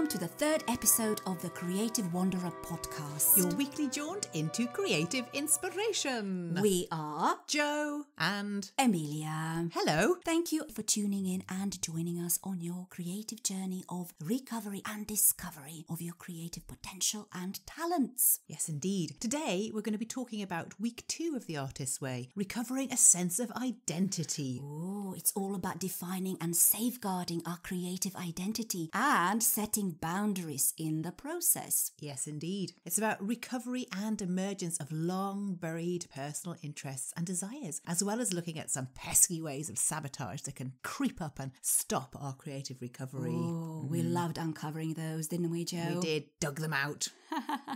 Welcome to the third episode of the Creative Wanderer podcast. Your weekly jaunt into creative inspiration. we are Jo and Emilija. hello. Thank you for tuning in and joining us on your creative journey of recovery and discovery of your creative potential and talents. Yes, indeed. Today we're going to be talking about week two of the Artist's Way, recovering a sense of identity. Oh, it's all about defining and safeguarding our creative identity and setting boundaries in the process. Yes, indeed. It's about recovery and emergence of long buried personal interests and desires, as well as looking at some pesky ways of sabotage that can creep up and stop our creative recovery. Oh, we mm. loved uncovering those, didn't we, Jo? We did, dug them out,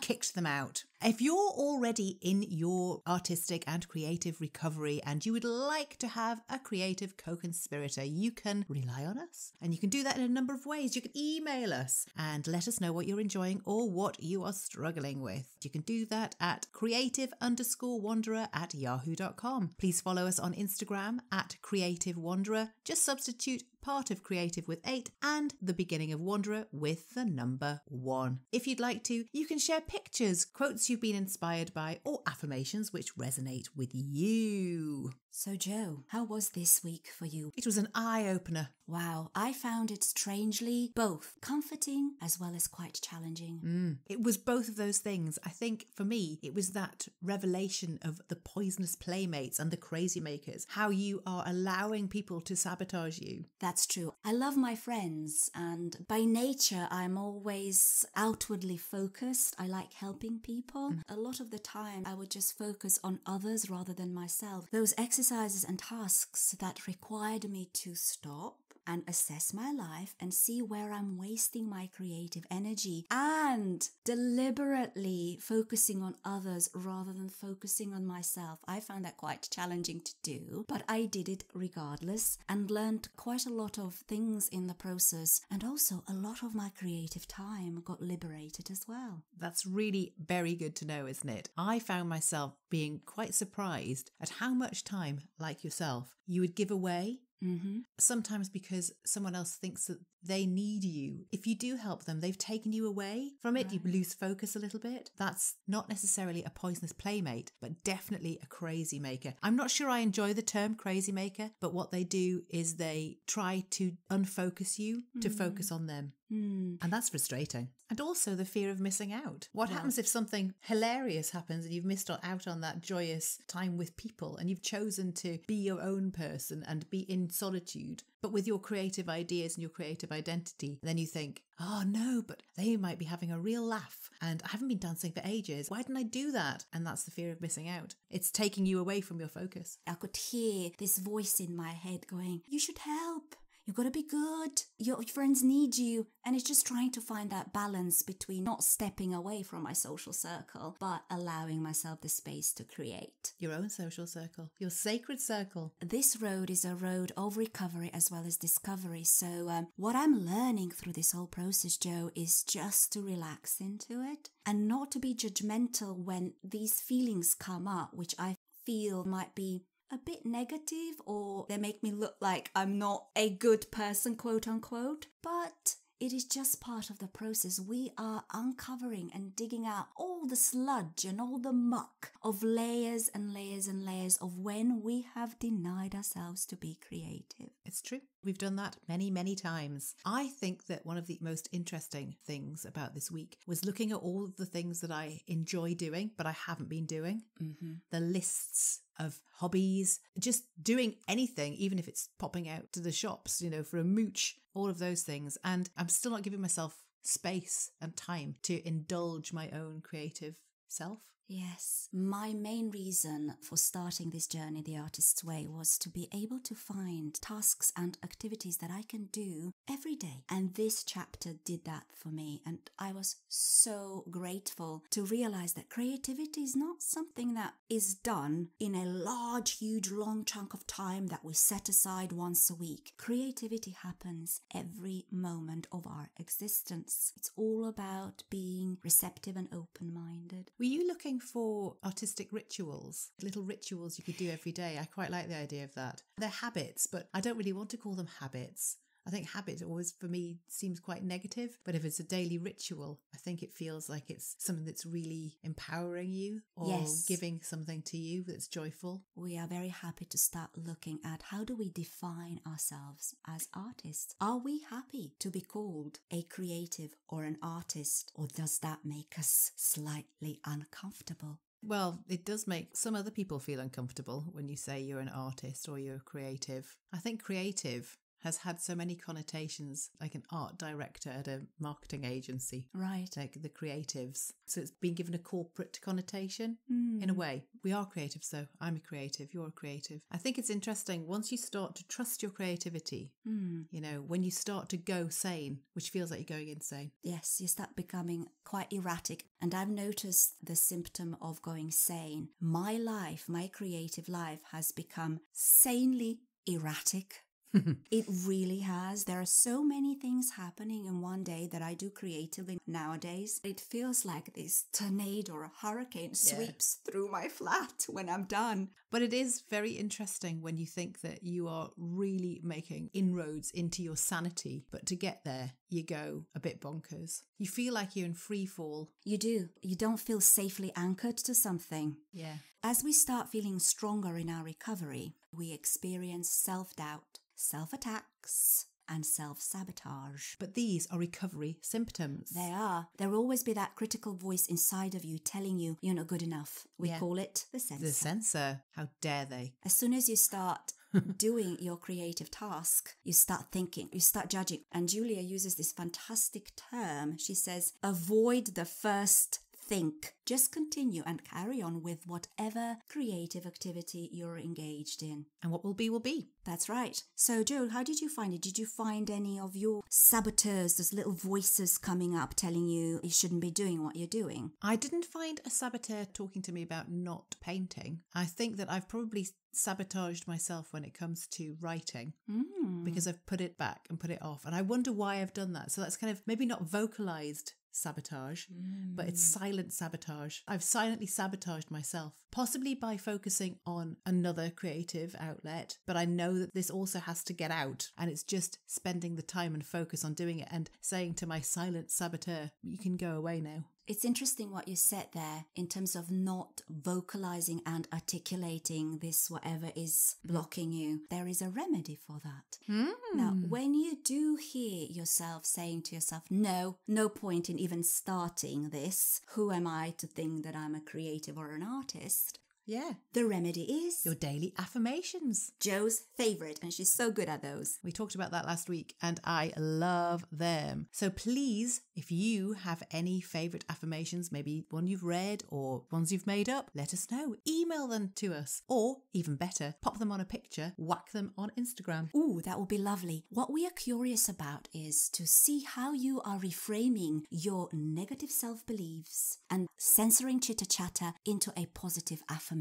kicked them out. If you're already in your artistic and creative recovery and you would like to have a creative co conspirator, you can rely on us. And you can do that in a number of ways. You can email us and let us know what you're enjoying or what you are struggling with. You can do that at creative underscore wanderer at yahoo.com. Please follow us on Instagram at creative wanderer. Just substitute part of creative with eight and the beginning of wanderer with the number one. If you'd like to, you can share pictures, quotes you've been inspired by, or affirmations which resonate with you. So, Jo, how was this week for you? It was an eye opener. Wow, I found it strangely both comforting as well as quite challenging. Mm. It was both of those things. I think for me, it was that revelation of the poisonous playmates and the crazy makers, how you are allowing people to sabotage you. That's true. I love my friends, and by nature, I'm always outwardly focused. I like helping people. A lot of the time, I would just focus on others rather than myself. Those exercises and tasks that required me to stop and assess my life and see where I'm wasting my creative energy and deliberately focusing on others rather than focusing on myself. I found that quite challenging to do, but I did it regardless and learned quite a lot of things in the process. And also, a lot of my creative time got liberated as well. That's really very good to know, isn't it? I found myself being quite surprised at how much time, like yourself, you would give away Mm-hmm. sometimes because someone else thinks that they need you. If you do help them, they've taken you away from it. You lose focus a little bit. That's not necessarily a poisonous playmate, but definitely a crazy maker. I'm not sure I enjoy the term crazy maker, but what they do is they try to unfocus you to Mm. focus on them. Hmm. And that's frustrating. And also the fear of missing out. What Yeah. happens if something hilarious happens and you've missed out on that joyous time with people and you've chosen to be your own person and be in solitude, but with your creative ideas and your creative identity? Then you think, oh no, but they might be having a real laugh and I haven't been dancing for ages. Why didn't I do that? And that's the fear of missing out. It's taking you away from your focus. I could hear this voice in my head going, You should help. You gotta be good. Your friends need you. And it's just trying to find that balance between not stepping away from my social circle, but allowing myself the space to create. Your own social circle, your sacred circle. This road is a road of recovery as well as discovery. So, um, what I'm learning through this whole process, Jo, is just to relax into it and not to be judgmental when these feelings come up, which I feel might be a bit negative or they make me look like I'm not a good person, quote unquote. But it is just part of the process. We are uncovering and digging out all the sludge and all the muck of layers and layers and layers of when we have denied ourselves to be creative. It's true. We've done that many, many times. I think that one of the most interesting things about this week was looking at all of the things that I enjoy doing, but I haven't been doing. Mm-hmm. The lists of hobbies, just doing anything, even if it's popping out to the shops, you know, for a mooch, all of those things. And I'm still not giving myself space and time to indulge my own creative self. Yes. My main reason for starting this journey the artist's way was to be able to find tasks and activities that I can do every day. And this chapter did that for me. And I was so grateful to realize that creativity is not something that is done in a large, huge, long chunk of time that we set aside once a week. Creativity happens every moment of our existence. It's all about being receptive and open minded. Were you looking for artistic rituals? Little rituals you could do every day. I quite like the idea of that. They're habits, but I don't really want to call them habits. I think habit always for me seems quite negative, but if it's a daily ritual, I think it feels like it's something that's really empowering you or Yes. giving something to you that's joyful. we are very happy to start looking at how do we define ourselves as artists? Are we happy to be called a creative or an artist, or does that make us slightly uncomfortable? Well, it does make some other people feel uncomfortable when you say you're an artist or you're creative. I think creative has had so many connotations, like an art director at a marketing agency, Right. like the creatives. So it's been given a corporate connotation Hmm. in a way. We are creative, so I'm a creative, you're a creative. I think it's interesting once you start to trust your creativity, Hmm. you know, when you start to go sane, which feels like you're going insane. Yes, you start becoming quite erratic. And I've noticed the symptom of going sane. My life, my creative life, has become sanely erratic. It really has. There are so many things happening in one day that I do creatively nowadays. It feels like this tornado or a hurricane sweeps through my flat when I'm done. But it is very interesting when you think that you are really making inroads into your sanity, but to get there, you go a bit bonkers. You feel like you're in free fall. You do. You don't feel safely anchored to something. Yeah. As we start feeling stronger in our recovery, we experience self doubt, self attacks, and self sabotage. But these are recovery symptoms. They are. There will always be that critical voice inside of you telling you you're not good enough. We Yeah. call it the censor. The censor. How dare they? as soon as you start doing your creative task, you start thinking, you start judging. And Julia uses this fantastic term. She says, avoid the first think. Just continue and carry on with whatever creative activity you're engaged in. And what will be, will be. That's right. So, Joel, how did you find it? Did you find any of your saboteurs, those little voices coming up telling you you shouldn't be doing what you're doing? I didn't find a saboteur talking to me about not painting. I think that I've probably sabotaged myself when it comes to writing Mm. because I've put it back and put it off. And I wonder why I've done that. So that's kind of maybe not vocalized sabotage, but it's mm. silent sabotage. I've silently sabotaged myself, possibly by focusing on another creative outlet. But I know that this also has to get out. And it's just spending the time and focus on doing it and saying to my silent saboteur, you can go away now. It's interesting what you said there in terms of not vocalizing and articulating this, whatever is blocking you. There is a remedy for that. Hmm. Now, when you do hear yourself saying to yourself, no, no point in even starting this, who am I to think that I'm a creative or an artist? Yeah. The remedy is Your daily affirmations. Jo's favorite, and she's so good at those. We talked about that last week and I love them. So please, if you have any favorite affirmations, maybe one you've read or ones you've made up, let us know. Email them to us. Or even better, pop them on a picture, whack them on Instagram. Ooh, that would be lovely. What we are curious about is to see how you are reframing your negative self beliefs and censoring chitter chatter into a positive affirmation.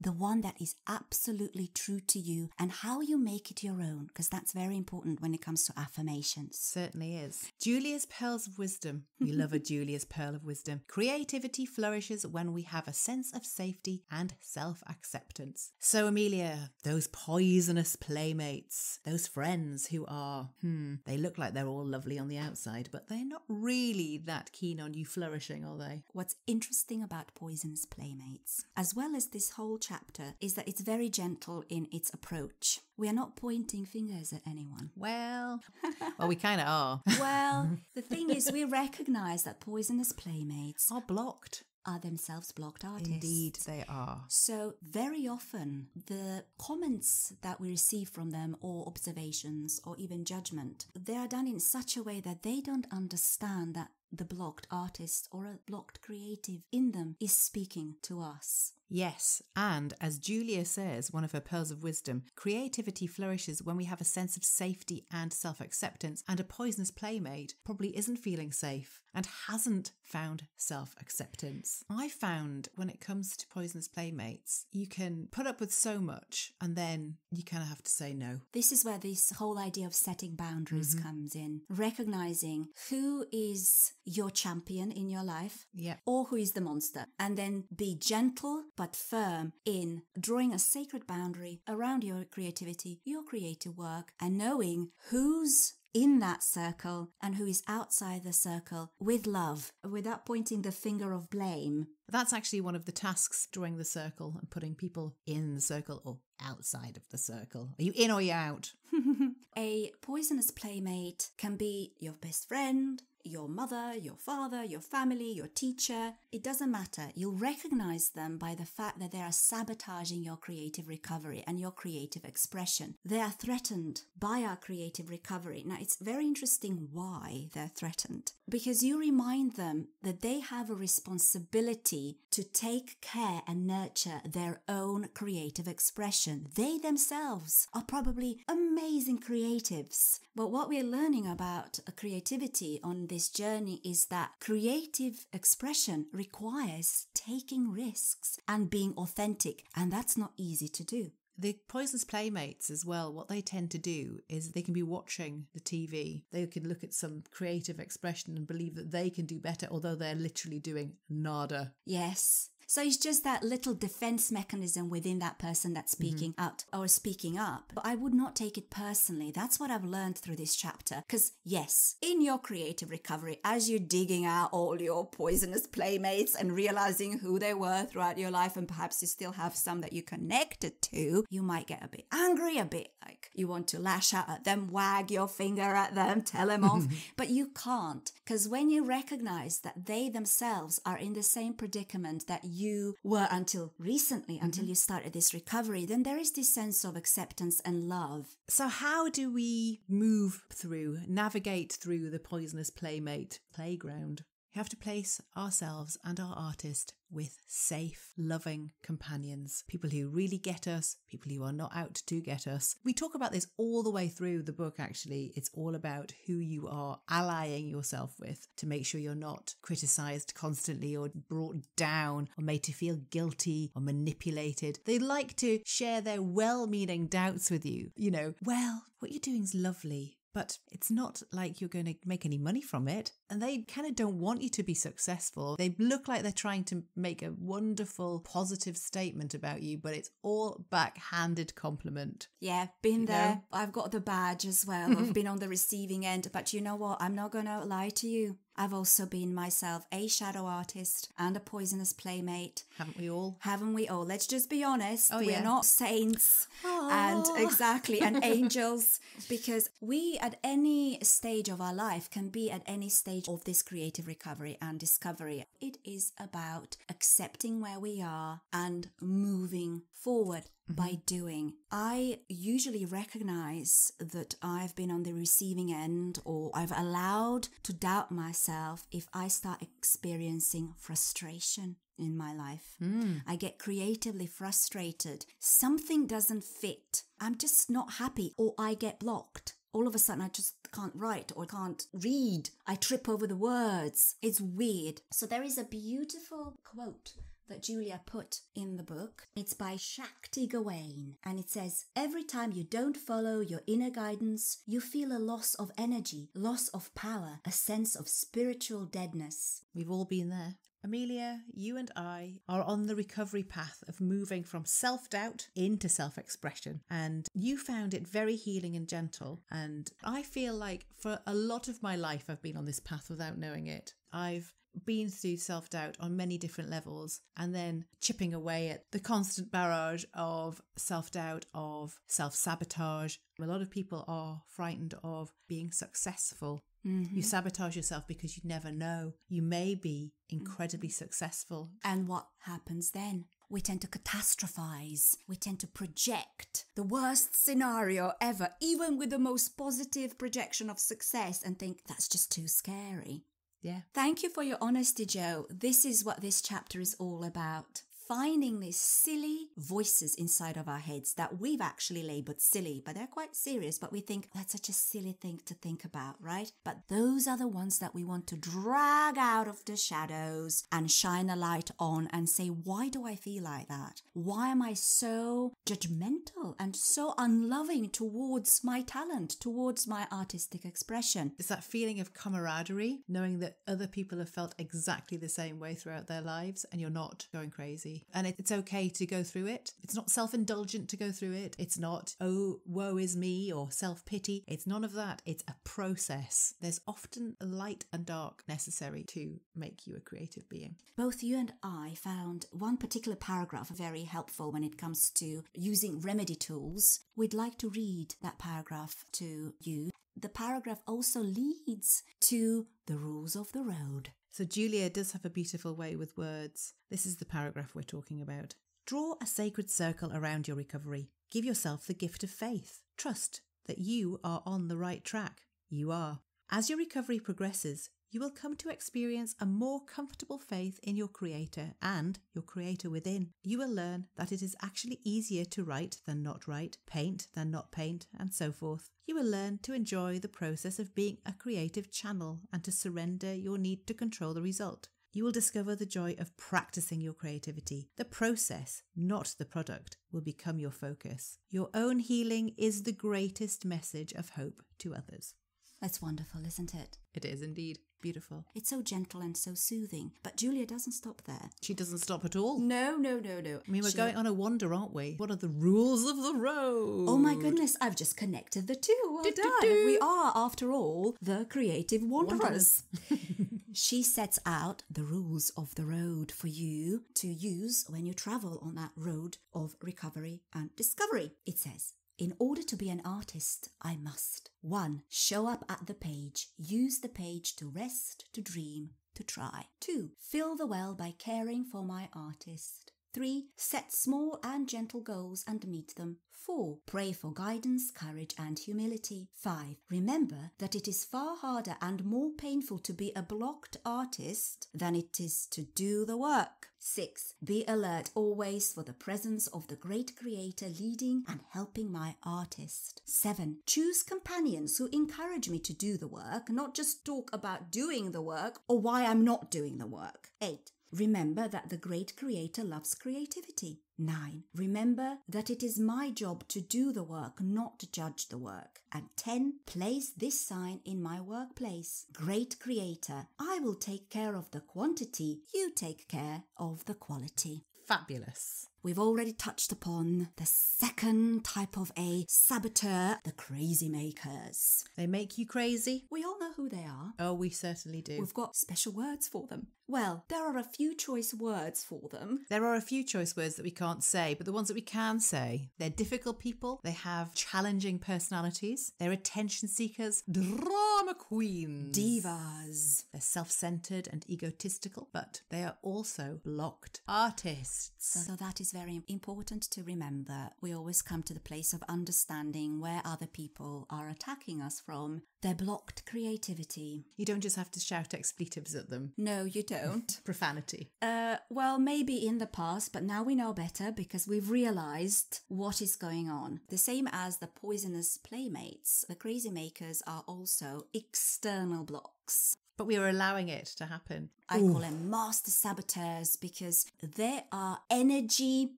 The one that is absolutely true to you and how you make it your own, because that's very important when it comes to affirmations. Certainly is. Julia's Pearls of Wisdom. We love a Julia's Pearl of Wisdom. Creativity flourishes when we have a sense of safety and self acceptance. So, Emilija, those poisonous playmates, those friends who are, hmm, they look like they're all lovely on the outside, but they're not really that keen on you flourishing, are they? What's interesting about poisonous Playmates, as well as this whole chapter, is that it's very gentle in its approach. We are not pointing fingers at anyone. Well, well, we kind of are. Well, the thing is, we recognize that poisonous playmates are blocked. are themselves blocked artists. Indeed, they are. So, very often, the comments that we receive from them, or observations, or even judgment, they are done in such a way that they don't understand that the blocked artist or a blocked creative in them is speaking to us. Yes, and as Julia says, one of her pearls of wisdom, creativity flourishes when we have a sense of safety and self acceptance, and a poisonous playmate probably isn't feeling safe and hasn't found self acceptance. I found when it comes to poisonous playmates, you can put up with so much and then you kind of have to say no. This is where this whole idea of setting boundaries mm-hmm. comes in, recognizing who is your champion in your life Yeah. or who is the monster, and then be gentle but firm in drawing a sacred boundary around your creativity, your creative work, and knowing who's in that circle and who is outside the circle with love without pointing the finger of blame. That's actually one of the tasks drawing the circle and putting people in the circle or outside of the circle. Are you in or are you out? a poisonous playmate can be your best friend, your mother, your father, your family, your teacher, it doesn't matter. You'll recognize them by the fact that they are sabotaging your creative recovery and your creative expression. They are threatened by our creative recovery. Now, it's very interesting why they're threatened because you remind them that they have a responsibility to take care and nurture their own creative expression. They themselves are probably amazing creatives. But what we're learning about creativity on this journey is that creative expression requires taking risks and being authentic, and that's not easy to do. The poisonous playmates as well, what they tend to do is they can be watching the TV. They can look at some creative expression and believe that they can do better, although they're literally doing nada. Yes. So it's just that little defense mechanism within that person that's mm-hmm. speaking mm-hmm. out or speaking up. But I would not take it personally. That's what I've learned through this chapter. Because, yes, in your creative recovery, as you're digging out all your poisonous playmates and realizing who they were throughout your life, and perhaps you still have some that you connected to, you might get a bit angry, a bit like you want to lash out at them, wag your finger at them, tell them off. but you can't. Because when you recognize that they themselves are in the same predicament that you you were until recently, mm-hmm. until you started this recovery, then there is this sense of acceptance and love. So, how do we move through, navigate through the poisonous playmate playground? We have to place ourselves and our artist with safe, loving companions, people who really get us, people who are not out to get us. We talk about this all the way through the book, actually. It's all about who you are allying yourself with to make sure you're not criticized constantly or brought down or made to feel guilty or manipulated. They like to share their well meaning doubts with you. You know, well, what you're doing is lovely but it's not like you're going to make any money from it. And they kind of don't want you to be successful. They look like they're trying to make a wonderful, positive statement about you, but it's all backhanded compliment. Yeah, been you there. Know? I've got the badge as well. I've been on the receiving end. But you know what? I'm not going to lie to you. I've also been myself a shadow artist and a poisonous playmate. Haven't we all? Haven't we all? Let's just be honest. Oh, We're yeah. not saints Aww. and exactly and angels because we at any stage of our life can be at any stage of this creative recovery and discovery. It is about accepting where we are and moving forward mm-hmm. by doing. I usually recognize that I've been on the receiving end or I've allowed to doubt myself if I start experiencing frustration in my life. Mm. I get creatively frustrated. Something doesn't fit. I'm just not happy or I get blocked. All of a sudden, I just can't write or can't read. I trip over the words. It's weird. So, there is a beautiful quote that Julia put in the book. It's by Shakti Gawain and it says, Every time you don't follow your inner guidance, you feel a loss of energy, loss of power, a sense of spiritual deadness. We've all been there. Emilija, you and I are on the recovery path of moving from self doubt into self expression. And you found it very healing and gentle. And I feel like for a lot of my life, I've been on this path without knowing it. I've been through self doubt on many different levels and then chipping away at the constant barrage of self doubt, of self sabotage. A lot of people are frightened of being successful. Mm-hmm. You sabotage yourself because you never know. You may be incredibly mm-hmm. successful. And what happens then? we tend to catastrophize. We tend to project the worst scenario ever, even with the most positive projection of success, and think that's just too scary. Yeah. Thank you for your honesty, Jo. This is what this chapter is all about finding these silly voices inside of our heads that we've actually labeled silly, but they're quite serious. But we think that's such a silly thing to think about, right? But those are the ones that we want to drag out of the shadows and shine a light on and say, why do I feel like that? Why am I so judgmental and so unloving towards my talent, towards my artistic expression? It's that feeling of camaraderie, knowing that other people have felt exactly the same way throughout their lives and you're not going crazy. And it- it's okay to go through it. It's not self indulgent to go through it. It's not, oh, woe is me or self pity. It's none of that. It's a process. There's often light and dark necessary to make you a creative being. Both you and I found one particular paragraph very helpful when it comes to using remedy tools. We'd like to read that paragraph to you. The paragraph also leads to the rules of the road. So Julia does have a beautiful way with words. This is the paragraph we're talking about. Draw a sacred circle around your recovery. Give yourself the gift of faith. Trust that you are on the right track. You are. As your recovery progresses, you will come to experience a more comfortable faith in your creator and your creator within. You will learn that it is actually easier to write than not write, paint than not paint, and so forth. You will learn to enjoy the process of being a creative channel and to surrender your need to control the result. You will discover the joy of practicing your creativity. The process, not the product, will become your focus. Your own healing is the greatest message of hope to others. That's wonderful, isn't it? It is indeed beautiful. It's so gentle and so soothing. But Julia doesn't stop there. She doesn't stop at all. No, no, no, no. I mean, we're She- going on a wander, aren't we? What are the rules of the road? Oh my goodness, I've just connected the two. Well Do, do, done. do. We are, after all, the creative wanderers. she sets out the rules of the road for you to use when you travel on that road of recovery and discovery. It says, in order to be an artist, I must 1. Show up at the page. Use the page to rest, to dream, to try. 2. Fill the well by caring for my artist. 3. Set small and gentle goals and meet them. 4. Pray for guidance, courage, and humility. 5. Remember that it is far harder and more painful to be a blocked artist than it is to do the work. 6. Be alert always for the presence of the great creator leading and helping my artist. 7. Choose companions who encourage me to do the work, not just talk about doing the work or why I'm not doing the work. 8. Remember that the great creator loves creativity. 9. Remember that it is my job to do the work, not to judge the work. And 10. Place this sign in my workplace. Great creator, I will take care of the quantity, you take care of the quality. Fabulous. We've already touched upon the second type of a saboteur, the crazy makers. They make you crazy? We all know who they are. Oh, we certainly do. We've got special words for them. Well, there are a few choice words for them. There are a few choice words that we can't say, but the ones that we can say, they're difficult people, they have challenging personalities, they're attention seekers, drama queens, Divas. They're self centered and egotistical, but they are also blocked artists. So that is very important to remember. We always come to the place of understanding where other people are attacking us from. Their blocked creativity. You don't just have to shout expletives at them. No, you don't. Profanity. Uh, well, maybe in the past, but now we know better because we've realized what is going on. The same as the poisonous playmates, the crazy makers are also external blocks. But we are allowing it to happen. I call them master saboteurs because they are energy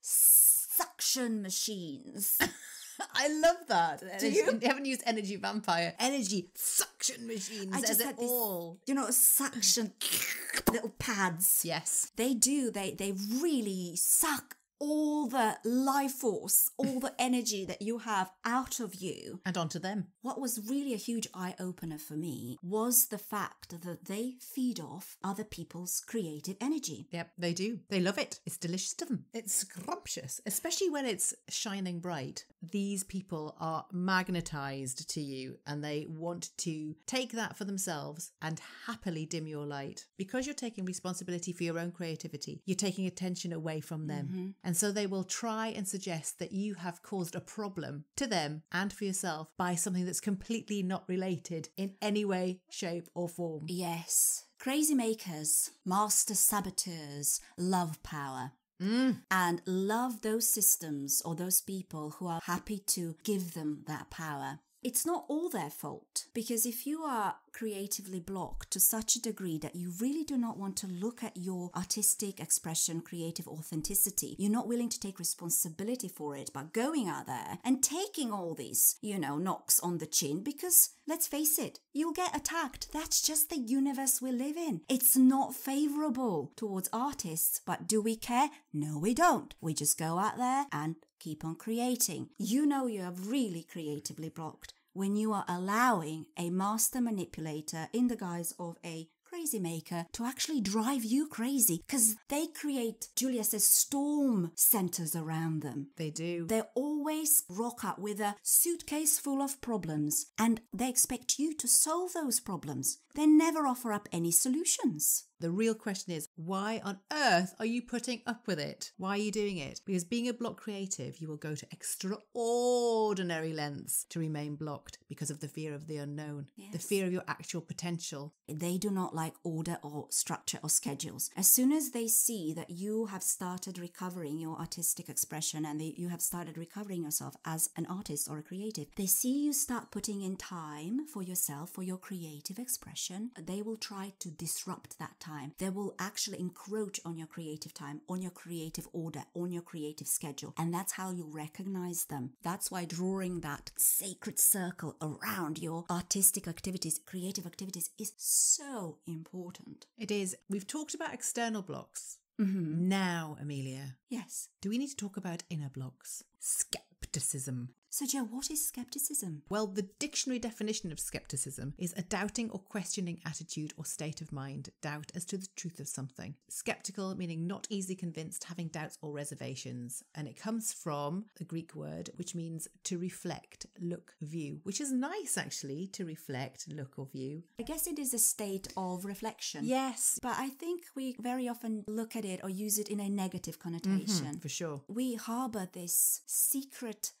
suction machines. I love that. Do Energy- you? haven't used energy vampire. Energy suction machines. I says just it had this, all. you know, suction little pads. Yes. They do. They they really suck all the life force, all the energy that you have out of you. And onto them. What was really a huge eye opener for me was the fact that they feed off other people's creative energy. Yep, they do. They love it. It's delicious to them. It's scrumptious, especially when it's shining bright. These people are magnetized to you and they want to take that for themselves and happily dim your light. Because you're taking responsibility for your own creativity, you're taking attention away from them. Mm-hmm. And so they will try and suggest that you have caused a problem to them and for yourself by something that's completely not related in any way, shape, or form. Yes. Crazy makers, master saboteurs, love power. Mm. and love those systems or those people who are happy to give them that power. It's not all their fault because if you are creatively blocked to such a degree that you really do not want to look at your artistic expression, creative authenticity, you're not willing to take responsibility for it, but going out there and taking all these, you know, knocks on the chin because let's face it, you'll get attacked. That's just the universe we live in. It's not favorable towards artists, but do we care? No, we don't. We just go out there and keep on creating. You know you are really creatively blocked when you are allowing a master manipulator in the guise of a crazy maker to actually drive you crazy because they create, Julia says, storm centers around them. They do. They always rock up with a suitcase full of problems and they expect you to solve those problems. They never offer up any solutions. The real question is, why on earth are you putting up with it? Why are you doing it? Because being a block creative, you will go to extraordinary lengths to remain blocked because of the fear of the unknown, the fear of your actual potential. They do not like order or structure or schedules. As soon as they see that you have started recovering your artistic expression and they, you have started recovering yourself as an artist or a creative, they see you start putting in time for yourself, for your creative expression, they will try to disrupt that time. They will actually encroach on your creative time, on your creative order, on your creative schedule. And that's how you recognize them. That's why drawing that sacred circle around your artistic activities, creative activities is so important. It is. We've talked about external blocks. Mm-hmm. Now, Emilija, Yes. do we need to talk about inner blocks? Skepticism. So, Jo, what is skepticism? Well, the dictionary definition of skepticism is a doubting or questioning attitude or state of mind, doubt as to the truth of something. Skeptical meaning not easily convinced, having doubts or reservations. And it comes from a Greek word which means to reflect, look, view, which is nice actually, to reflect, look, or view. I guess it is a state of reflection. Yes, But I think we very often look at it or use it in a negative connotation. Mm-hmm, for sure. We harbor this secret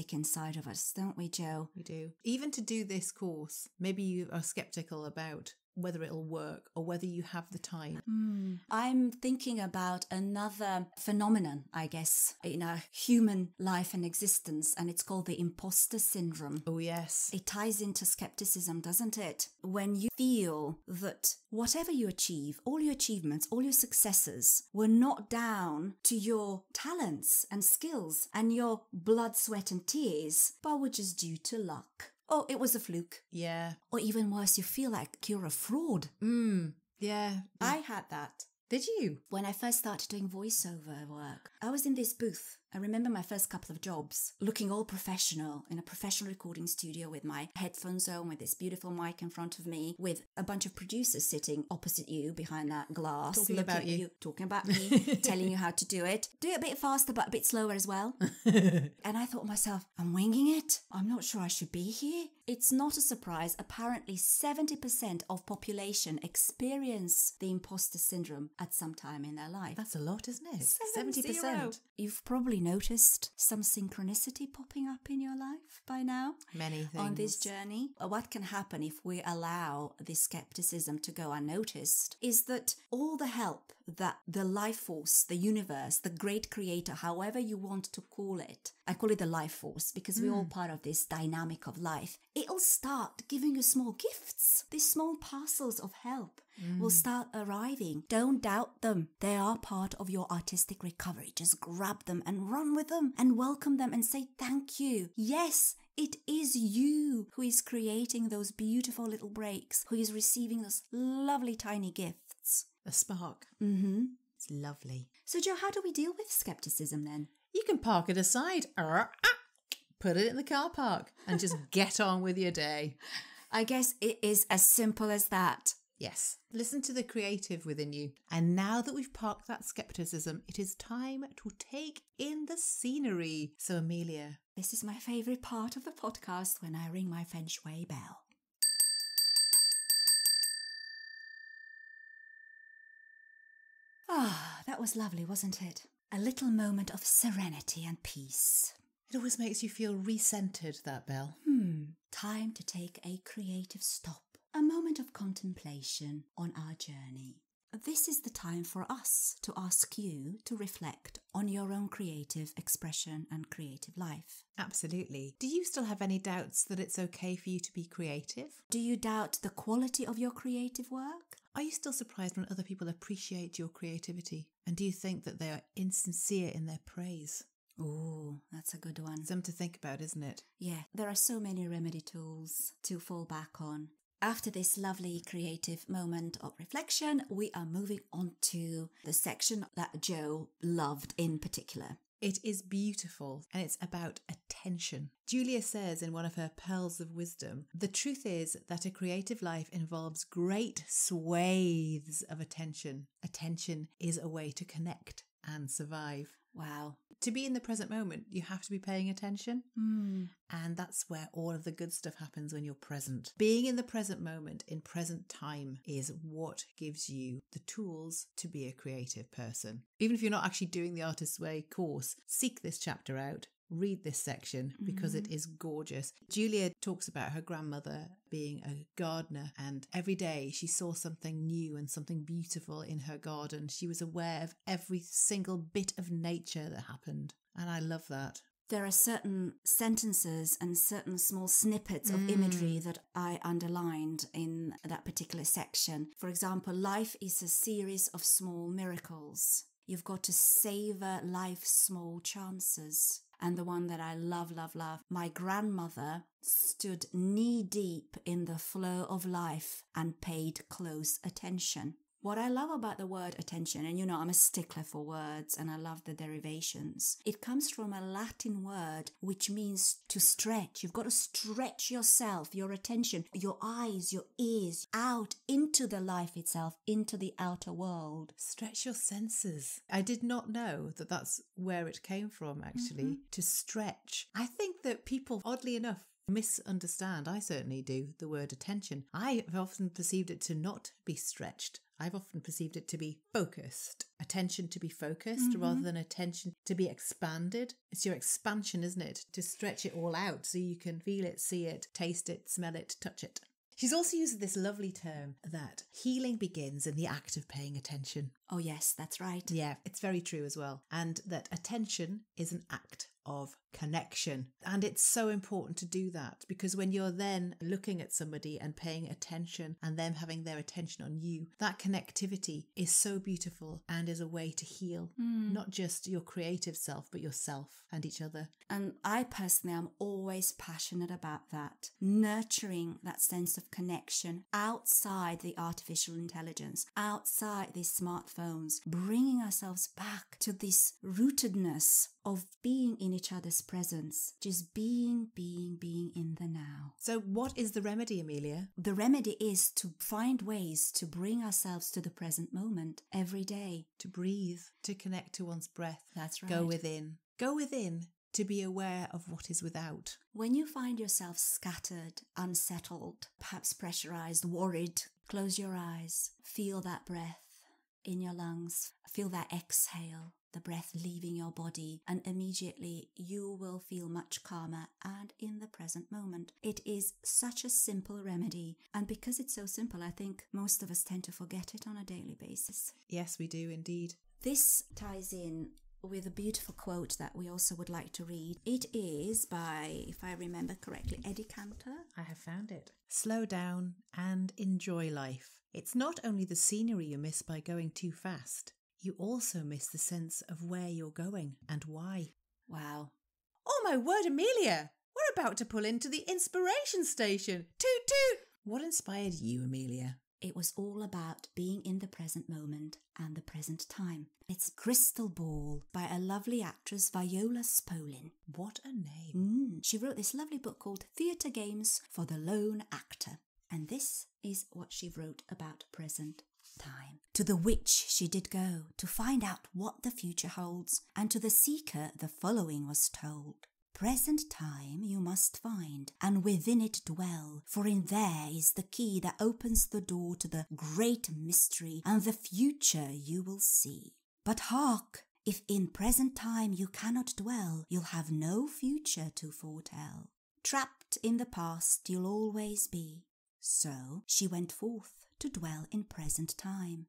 skeptic inside of us, don't we, Jo? We do. Even to do this course, maybe you are skeptical about whether it'll work or whether you have the time. Hmm. I'm thinking about another phenomenon, I guess, in our human life and existence, and it's called the imposter syndrome. Oh, yes. It ties into skepticism, doesn't it? When you feel that whatever you achieve, all your achievements, all your successes were not down to your talents and skills and your blood, sweat, and tears, but were just due to luck. Oh, it was a fluke. Yeah. Or even worse, you feel like you're a fraud. Mm. Yeah. I had that. Did you? When I first started doing voiceover work, I was in this booth. I remember my first couple of jobs, looking all professional in a professional recording studio with my headphones on, with this beautiful mic in front of me, with a bunch of producers sitting opposite you behind that glass, Talking about at you. talking about me, telling you how to do it. Do it a bit faster, but a bit slower as well. and I thought to myself, I'm winging it. I'm not sure I should be here. It's not a surprise. Apparently, 70% of population experience the imposter syndrome at some time in their life. That's a lot, isn't it? Seven 70%. You've probably noticed some synchronicity popping up in your life by now Many things. on this journey. What can happen if we allow this skepticism to go unnoticed is that all the help that the life force, the universe, the great creator, however you want to call it, I call it the life force because we're all mm. part of this dynamic of life, it'll start giving you small gifts. These small parcels of help will mm. start arriving. Don't doubt them. They are part of your artistic recovery. Just grab them and run with them and welcome them and say thank you. Yes, it is you who is creating those beautiful little breaks, who is receiving those lovely tiny gifts. A spark. Mm-hmm. It's lovely. So, Jo, how do we deal with skepticism then? You can park it aside. Ah, Put it in the car park and just get on with your day. I guess it is as simple as that. Yes. Listen to the creative within you. And now that we've parked that skepticism, it is time to take in the scenery. So, Emilija, This is my favorite part of the podcast when I ring my feng shui bell. Ah, that was lovely, wasn't it? A little moment of serenity and peace. it always makes you feel recentered, that bell. Hmm, time to take a creative stop, a moment of contemplation on our journey. This is the time for us to ask you to reflect on your own creative expression and creative life. Absolutely. Do you still have any doubts that it's okay for you to be creative? Do you doubt the quality of your creative work? Are you still surprised when other people appreciate your creativity? And do you think that they are insincere in their praise? Oh, that's a good one. Something to think about, isn't it? Yeah, there are so many remedy tools to fall back on. After this lovely creative moment of reflection, we are moving on to the section that Jo loved in particular. It is beautiful and it's about attention. Julia says in one of her pearls of wisdom the truth is that a creative life involves great swathes of attention. Attention is a way to connect and survive. Wow. To be in the present moment, you have to be paying attention. Mm. And that's where all of the good stuff happens when you're present. Being in the present moment, in present time, is what gives you the tools to be a creative person. Even if you're not actually doing the Artist's Way course, seek this chapter out. Read this section because it mm-hmm. is gorgeous. Julia talks about her grandmother being a gardener, and every day she saw something new and something beautiful in her garden. She was aware of every single bit of nature that happened. And I love that. There are certain sentences and certain small snippets of imagery mm. that I underlined in that particular section. For example, life is a series of small miracles. You've got to savor life's small chances. And the one that I love, love, love, my grandmother stood knee deep in the flow of life and paid close attention. What I love about the word attention, and you know, I'm a stickler for words and I love the derivations, it comes from a Latin word which means to stretch. You've got to stretch yourself, your attention, your eyes, your ears out into the life itself, into the outer world. Stretch your senses. I did not know that that's where it came from, actually, mm-hmm. to stretch. I think that people, oddly enough, misunderstand. I certainly do the word attention. I have often perceived it to not be stretched. I've often perceived it to be focused. Attention to be focused rather mm-hmm. than attention to be expanded. It's your expansion, isn't it? To stretch it all out so you can feel it, see it, taste it, smell it, touch it. She's also used this lovely term that healing begins in the act of paying attention. Oh, yes, that's right. Yeah, it's very true as well. And that attention is an act of connection. And it's so important to do that because when you're then looking at somebody and paying attention and them having their attention on you, that connectivity is so beautiful and is a way to heal hmm. not just your creative self, but yourself and each other. And I personally am always passionate about that, nurturing that sense of connection outside the artificial intelligence, outside these smartphones, bringing ourselves back to this rootedness of being in each other's presence, just being, being, being in the now. So, what is the remedy, Emilija? The remedy is to find ways to bring ourselves to the present moment every day. To breathe, to connect to one's breath. That's right. Go within. Go within to be aware of what is without. When you find yourself scattered, unsettled, perhaps pressurized, worried, close your eyes. Feel that breath in your lungs. Feel that exhale, the breath leaving your body, and immediately you will feel much calmer and in the present moment. It is such a simple remedy, and because it's so simple, I think most of us tend to forget it on a daily basis. Yes, we do indeed. This ties in with a beautiful quote that we also would like to read. It is by, if I remember correctly, Eddie Cantor. I have found it. Slow down and enjoy life. It's not only the scenery you miss by going too fast, you also miss the sense of where you're going and why. Wow. Oh my word, Emilija! We're about to pull into the inspiration station. Toot toot! What inspired you, Emilija? It was all about being in the present moment and the present time. It's Crystal Ball by a lovely actress, Viola Spolin. What a name. Mm. She wrote this lovely book called Theatre Games for the Lone Actor. And this is what she wrote about present time. To the witch she did go to find out what the future holds, and to the seeker the following was told. Present time you must find, and within it dwell, for in there is the key that opens the door to the great mystery, and the future you will see. But hark! If in present time you cannot dwell, you'll have no future to foretell. Trapped in the past you'll always be. So she went forth to dwell in present time.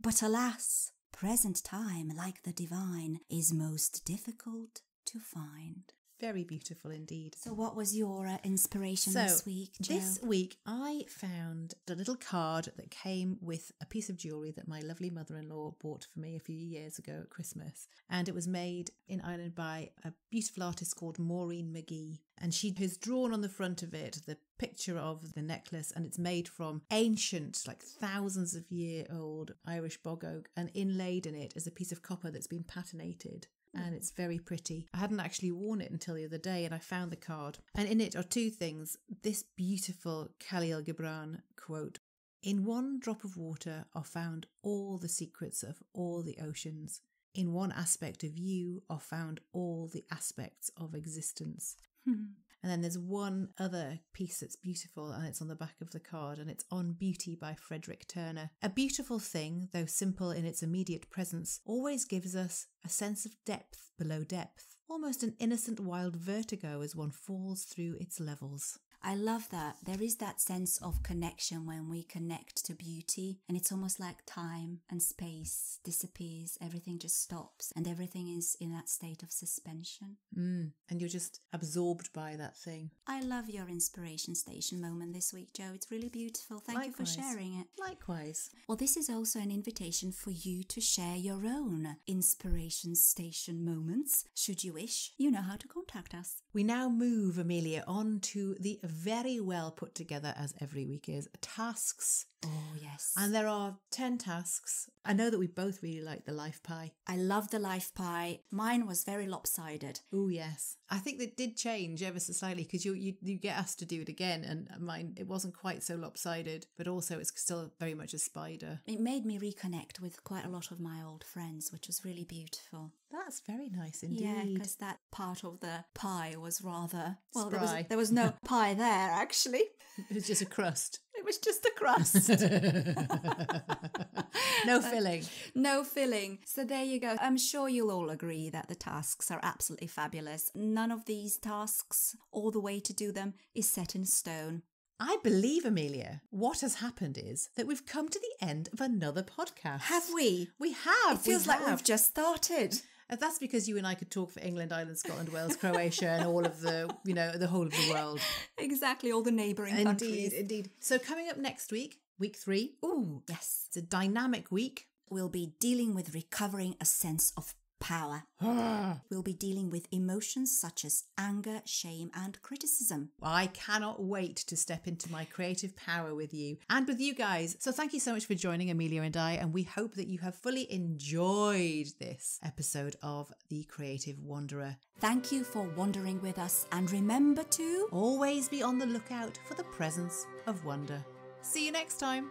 But alas, present time, like the divine, is most difficult to find. Very beautiful indeed. So, what was your uh, inspiration So, this week, Jo? This week, I found a little card that came with a piece of jewellery that my lovely mother in law bought for me a few years ago at Christmas. And it was made in Ireland by a beautiful artist called Maureen McGee. And she has drawn on the front of it the picture of the necklace, and it's made from ancient, like thousands of year old Irish bog oak, and inlaid in it is a piece of copper that's been patinated and it's very pretty. I hadn't actually worn it until the other day and I found the card. And in it are two things this beautiful Khalil Gibran quote In one drop of water are found all the secrets of all the oceans. In one aspect of you are found all the aspects of existence. And then there's one other piece that's beautiful, and it's on the back of the card, and it's On Beauty by Frederick Turner. A beautiful thing, though simple in its immediate presence, always gives us a sense of depth below depth, almost an innocent wild vertigo as one falls through its levels. I love that. There is that sense of connection when we connect to beauty, and it's almost like time and space disappears, everything just stops, and everything is in that state of suspension. Mm. And you're just absorbed by that thing. I love your inspiration station moment this week, Jo. It's really beautiful. Thank you for sharing it. Likewise. Well, this is also an invitation for you to share your own inspiration station moments. Should you wish, you know how to contact us. We now move, Emilija, on to the very well put together, as every week is, tasks. Oh, yes. And there are 10 tasks. I know that we both really like the life pie. I love the life pie. Mine was very lopsided. Oh, yes. I think that did change ever so slightly because you, you, you get asked to do it again, and mine, it wasn't quite so lopsided, but also it's still very much a spider. It made me reconnect with quite a lot of my old friends, which was really beautiful. That's very nice indeed. Yeah, because that part of the pie was rather well. There was, there was no pie there actually. It was just a crust. It was just a crust, no uh, filling. no filling. So there you go. I'm sure you'll all agree that the tasks are absolutely fabulous. None of these tasks, or the way to do them, is set in stone. I believe, Emilija, what has happened is that we've come to the end of another podcast. Have we? We have. It feels we like have. we've just started. That's because you and I could talk for England, Ireland, Scotland, Wales, Croatia, and all of the, you know, the whole of the world. Exactly, all the neighbouring Indeed, countries. indeed. So coming up next week, week three, Ooh, yes. it's a dynamic week. We'll be dealing with recovering a sense of power. We'll be dealing with emotions such as anger, shame, and criticism. I cannot wait to step into my creative power with you and with you guys. So thank you so much for joining Emilija and I, and we hope that you have fully enjoyed this episode of The Creative Wanderer. Thank you for wandering with us, and remember to. Always be on the lookout for the presence of wonder. See you next time.